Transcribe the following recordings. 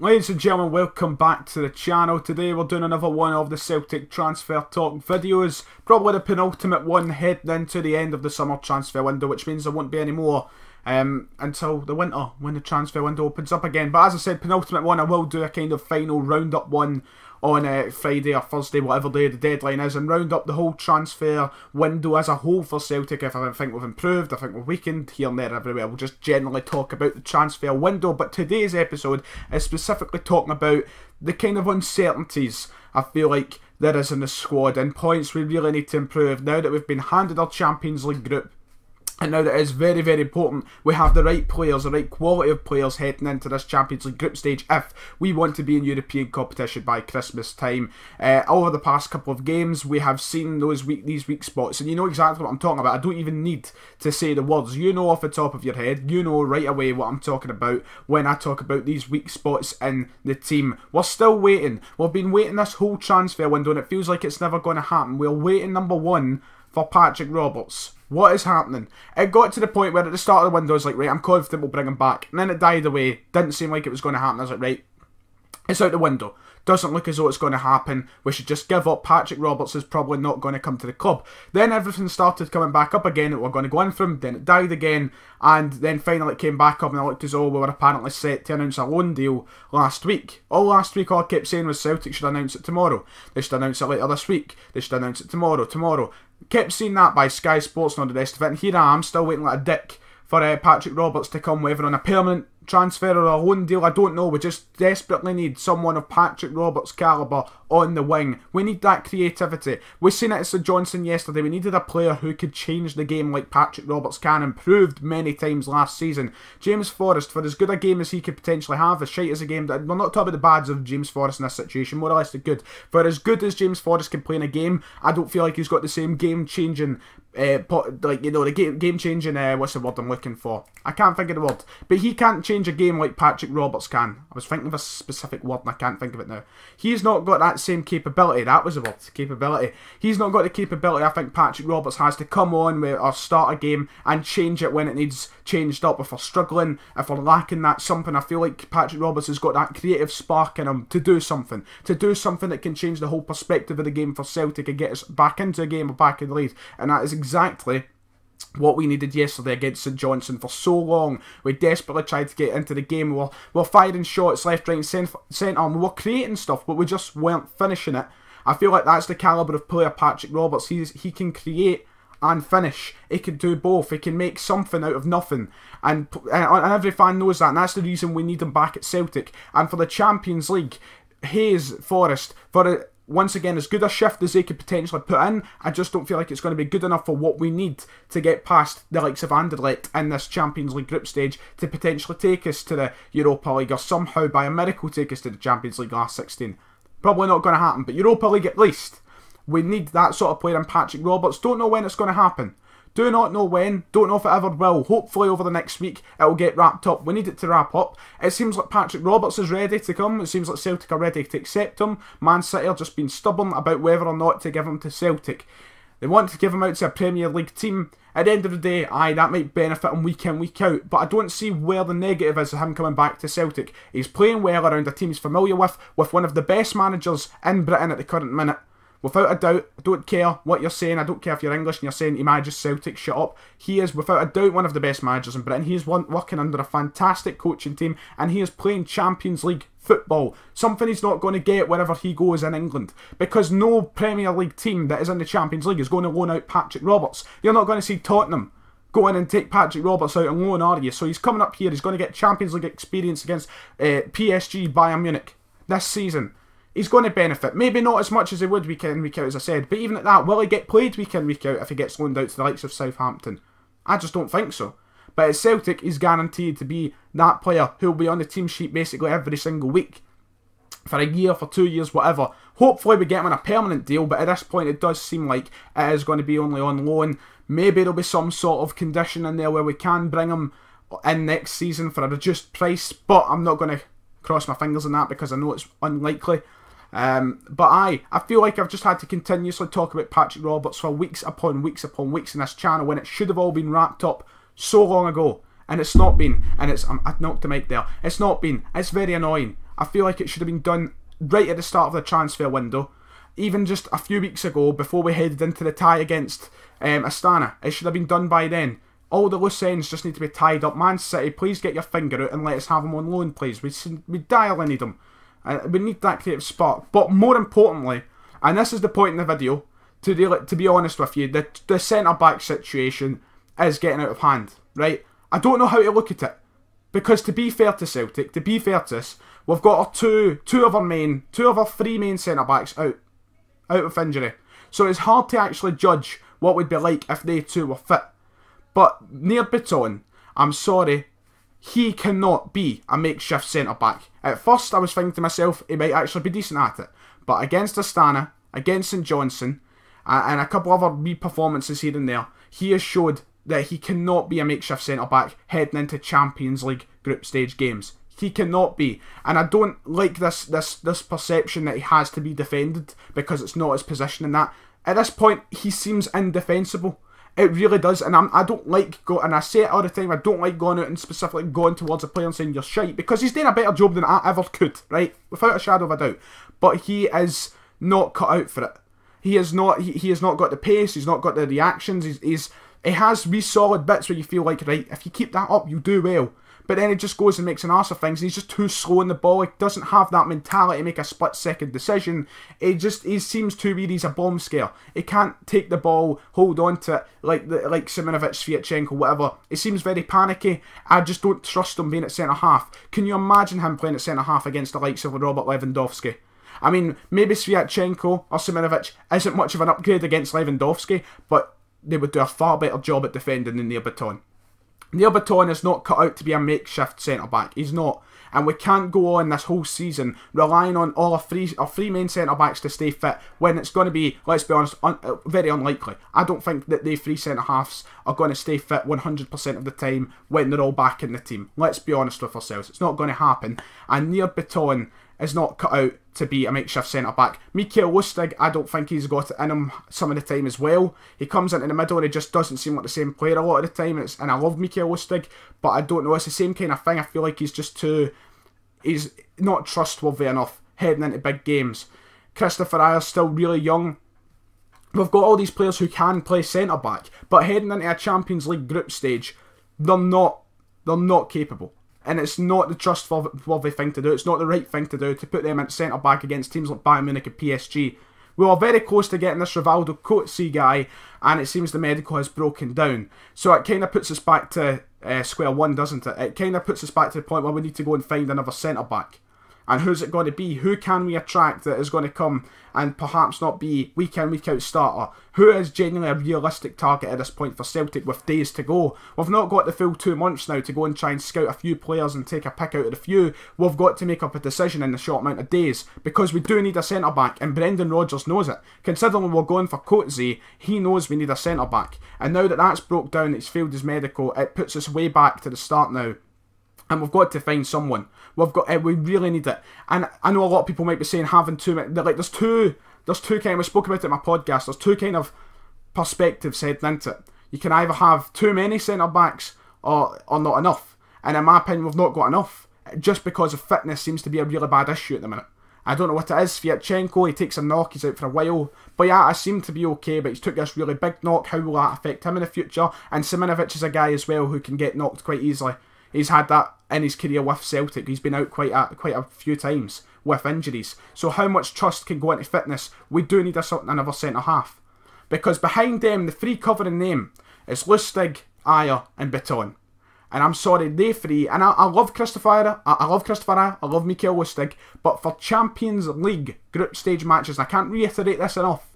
Ladies and gentlemen, welcome back to the channel. Today we're doing another one of the Celtic Transfer Talk videos. Probably the penultimate one heading into the end of the summer transfer window, which means there won't be any more um, until the winter when the transfer window opens up again. But as I said, penultimate one, I will do a kind of final roundup one on uh, Friday or Thursday, whatever day the deadline is, and round up the whole transfer window as a whole for Celtic. If I think we've improved, I think we've weakened here and there, everywhere. We'll just generally talk about the transfer window. But today's episode is specifically talking about the kind of uncertainties I feel like there is in the squad and points we really need to improve now that we've been handed our Champions League group and now that is very, very important. We have the right players, the right quality of players heading into this Champions League group stage if we want to be in European competition by Christmas time. Uh, over the past couple of games, we have seen those weak, these weak spots, and you know exactly what I'm talking about. I don't even need to say the words. You know off the top of your head. You know right away what I'm talking about when I talk about these weak spots in the team. We're still waiting. We've been waiting this whole transfer window, and it feels like it's never going to happen. We're waiting, number one, for Patrick Roberts. What is happening? It got to the point where at the start of the window, I was like, right, I'm confident we'll bring him back. And then it died away. Didn't seem like it was going to happen. I was like, right, it's out the window. Doesn't look as though it's going to happen. We should just give up. Patrick Roberts is probably not going to come to the club. Then everything started coming back up again. We're going to go in for him. Then it died again. And then finally it came back up and it looked as though we were apparently set to announce a loan deal last week. All last week all I kept saying was Celtic should announce it tomorrow. They should announce it later this week. They should announce it tomorrow, tomorrow. Kept seeing that by Sky Sports and the rest of it. And here I am still waiting like a dick for uh, Patrick Roberts to come, whether on a permanent transfer or a loan deal, I don't know. We just desperately need someone of Patrick Roberts' calibre on the wing. We need that creativity. We've seen it at St Johnstone yesterday. We needed a player who could change the game like Patrick Roberts can, and improved many times last season. James Forrest, for as good a game as he could potentially have, as shite as a game, that we're not talking about the bads of James Forrest in this situation, more or less the good. For as good as James Forrest can play in a game, I don't feel like he's got the same game changing uh, like you know the game game changing uh, what's the word I'm looking for? I can't think of the word. But he can't change a game like Patrick Roberts can. I was thinking of a specific word and I can't think of it now. He's not got that same capability. That was the word capability. He's not got the capability I think Patrick Roberts has to come on with or start a game and change it when it needs changed up. If we're struggling if we're lacking that something I feel like Patrick Roberts has got that creative spark in him to do something to do something that can change the whole perspective of the game for Celtic and get us back into a game or back in the lead and that is exactly what we needed yesterday against St Johnstone for so long. We desperately tried to get into the game. We were, we were firing shots left, right, and centre, we were creating stuff, but we just weren't finishing it. I feel like that's the calibre of player Patrick Roberts. He's, he can create and finish. He can do both. He can make something out of nothing. And, and every fan knows that. And that's the reason we need him back at Celtic. And for the Champions League, Hayes, Forrest, for once again, as good a shift as they could potentially put in, I just don't feel like it's going to be good enough for what we need to get past the likes of Anderlecht in this Champions League group stage to potentially take us to the Europa League or somehow by a miracle take us to the Champions League last 16. Probably not going to happen, but Europa League at least. We need that sort of player in Patrick Roberts. Don't know when it's going to happen. Do not know when, don't know if it ever will. Hopefully over the next week it will get wrapped up. We need it to wrap up. It seems like Patrick Roberts is ready to come. It seems like Celtic are ready to accept him. Man City are just being stubborn about whether or not to give him to Celtic. They want to give him out to a Premier League team. At the end of the day, aye, that might benefit him week in, week out, but I don't see where the negative is of him coming back to Celtic. He's playing well around a team he's familiar with, with one of the best managers in Britain at the current minute. Without a doubt, I don't care what you're saying. I don't care if you're English and you're saying he manages Celtic, shut up. He is, without a doubt, one of the best managers in Britain. He is one, working under a fantastic coaching team and he is playing Champions League football. Something he's not going to get wherever he goes in England. Because no Premier League team that is in the Champions League is going to loan out Patrick Roberts. You're not going to see Tottenham go in and take Patrick Roberts out and loan, are you? So he's coming up here. He's going to get Champions League experience against uh, PSG Bayern Munich this season he's going to benefit. Maybe not as much as he would week in, week out, as I said. But even at that, will he get played week in, week out if he gets loaned out to the likes of Southampton? I just don't think so. But at Celtic, he's guaranteed to be that player who'll be on the team sheet basically every single week. For a year, for two years, whatever. Hopefully we get him on a permanent deal, but at this point it does seem like it is going to be only on loan. Maybe there'll be some sort of condition in there where we can bring him in next season for a reduced price, but I'm not going to cross my fingers on that because I know it's unlikely. Um, but I, I feel like I've just had to continuously talk about Patrick Roberts for weeks upon weeks upon weeks in this channel when it should have all been wrapped up so long ago. And it's not been, and it's, um, I knocked the mic there, it's not been, it's very annoying. I feel like it should have been done right at the start of the transfer window. Even just a few weeks ago, before we headed into the tie against um, Astana, it should have been done by then. All the loose ends just need to be tied up. Man City, please get your finger out and let us have them on loan, please. We, we direly need them. Uh, we need that creative spark. But more importantly, and this is the point in the video, to, deal, to be honest with you, the, the centre-back situation is getting out of hand, right? I don't know how to look at it. Because to be fair to Celtic, to be fair to us, we've got our two, two of our main, two of our three main centre-backs out, out of injury. So it's hard to actually judge what would be like if they two were fit. But Nir Bitton, I'm sorry, he cannot be a makeshift centre back. At first, I was thinking to myself, he might actually be decent at it. But against Astana, against St Johnstone, uh, and a couple other wee performances here and there, he has showed that he cannot be a makeshift centre back heading into Champions League group stage games. He cannot be, and I don't like this this this perception that he has to be defended because it's not his position. In that, at this point, he seems indefensible. It really does, and I'm, I don't like go and I say it all the time. I don't like going out and specifically going towards a player and saying you're shite because he's doing a better job than I ever could, right? Without a shadow of a doubt. But he is not cut out for it. He is not. He, he has not got the pace. He's not got the reactions. He's, he's he has wee solid bits where you feel like right. If you keep that up, you do well. But then he just goes and makes an ass of things. He's just too slow in the ball. He doesn't have that mentality to make a split second decision. He just he seems to weird. He's a bomb scare. He can't take the ball, hold on to it like the, like Simunovic, Sviatchenko, whatever. It seems very panicky. I just don't trust him being at centre half. Can you imagine him playing at centre half against the likes of Robert Lewandowski? I mean, maybe Sviatchenko or Simunovic isn't much of an upgrade against Lewandowski, but they would do a far better job at defending than Nir Bitton. Nir Bitton is not cut out to be a makeshift centre back. He's not. And we can't go on this whole season relying on all our three, our three main centre backs to stay fit when it's going to be, let's be honest, un, uh, very unlikely. I don't think that the three centre halves are going to stay fit 100% of the time when they're all back in the team. Let's be honest with ourselves. It's not going to happen. And Nir Bitton is not cut out to be a makeshift centre back. Mikael Lustig, I don't think he's got it in him some of the time as well. He comes into the middle and he just doesn't seem like the same player a lot of the time. And, and I love Mikael Lustig, but I don't know. It's the same kind of thing. I feel like he's just too. He's not trustworthy enough heading into big games. Kristoffer Ajer's still really young. We've got all these players who can play centre back, but heading into a Champions League group stage, they're not. They're not capable and it's not the trustworthy thing to do. It's not the right thing to do to put them at centre back against teams like Bayern Munich and PSG. We were very close to getting this Rivaldo Coetzee guy, and it seems the medical has broken down. So it kind of puts us back to uh, square one, doesn't it? It kind of puts us back to the point where we need to go and find another centre back. And who's it going to be? Who can we attract that is going to come and perhaps not be week in, week out starter? Who is genuinely a realistic target at this point for Celtic with days to go? We've not got the full two months now to go and try and scout a few players and take a pick out of the few. We've got to make up a decision in the short amount of days because we do need a centre back and Brendan Rodgers knows it. Considering we're going for Coetzee, he knows we need a centre back. And now that that's broke down, it's failed his medical, it puts us way back to the start now and we've got to find someone. We've got uh, we really need it. And I know a lot of people might be saying having too many. Like there's two, there's two kind. We spoke about it in my podcast. There's two kind of perspectives heading into it. You can either have too many centre backs or or not enough. And in my opinion, we've not got enough. Just because of fitness seems to be a really bad issue at the minute. I don't know what it is. Sviatchenko, he takes a knock, he's out for a while. But yeah, I seem to be okay, but he's took this really big knock. How will that affect him in the future? And Simunovic is a guy as well who can get knocked quite easily. He's had that in his career with Celtic. He's been out quite a, quite a few times with injuries. So how much trust can go into fitness? We do need a, another centre half. Because behind them, the three covering them is Lustig, Ajer and Bitton. And I'm sorry, they three, and I, I love Kristoffer, I, I love Kristoffer, I love Mikael Lustig, but for Champions League group stage matches, I can't reiterate this enough,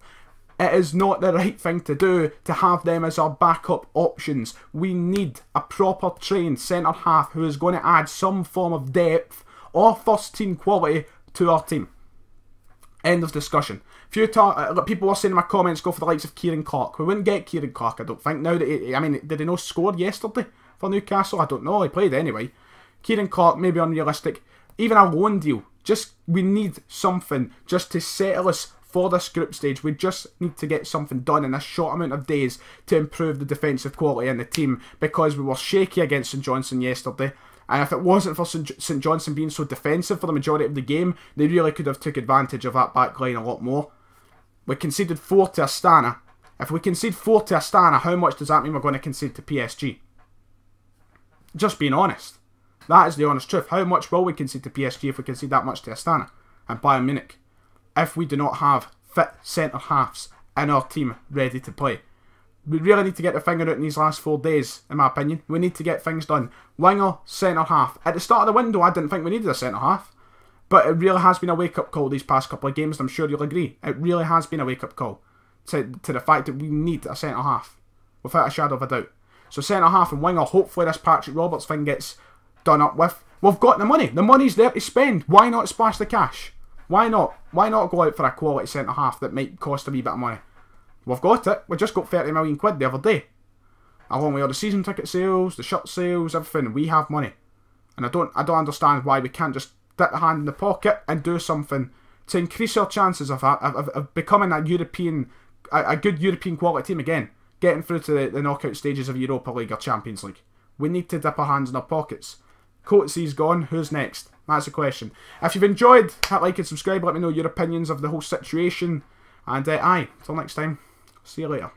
it is not the right thing to do to have them as our backup options. We need a proper trained centre half who is going to add some form of depth or first team quality to our team. End of discussion. Few uh, people were saying in my comments go for the likes of Ciaran Clark. We wouldn't get Ciaran Clark, I don't think. Now that he, I mean, did he not score yesterday for Newcastle? I don't know. He played anyway. Ciaran Clark maybe unrealistic. Even a loan deal. Just we need something just to settle us for this group stage. We just need to get something done in a short amount of days to improve the defensive quality in the team because we were shaky against St Johnstone yesterday. And if it wasn't for St Johnstone being so defensive for the majority of the game, they really could have took advantage of that back line a lot more. We conceded 4 to Astana. If we concede 4 to Astana, how much does that mean we're going to concede to PSG? Just being honest. That is the honest truth. How much will we concede to PSG if we concede that much to Astana and Bayern Munich? If we do not have fit centre halves in our team ready to play. We really need to get the finger out in these last four days, in my opinion. We need to get things done. Winger, centre half. At the start of the window, I didn't think we needed a centre half. But it really has been a wake up call these past couple of games, and I'm sure you'll agree. It really has been a wake up call to, to the fact that we need a centre half, without a shadow of a doubt. So centre half and winger, hopefully this Patrick Roberts thing gets done up with. We've got the money. The money's there to spend. Why not splash the cash? Why not? Why not go out for a quality centre half that might cost a wee bit of money? We've got it. We just got 30 million quid the other day. Along with all the season ticket sales, the shirt sales, everything. We have money. And I don't I don't understand why we can't just stick the hand in the pocket and do something to increase our chances of, of, of becoming a European, a, a, good European quality team again, getting through to the, the knockout stages of Europa League or Champions League. We need to dip our hands in our pockets. Coetzee's gone, who's next? That's the question. If you've enjoyed, hit like and subscribe, let me know your opinions of the whole situation. And uh, aye, until next time, see you later.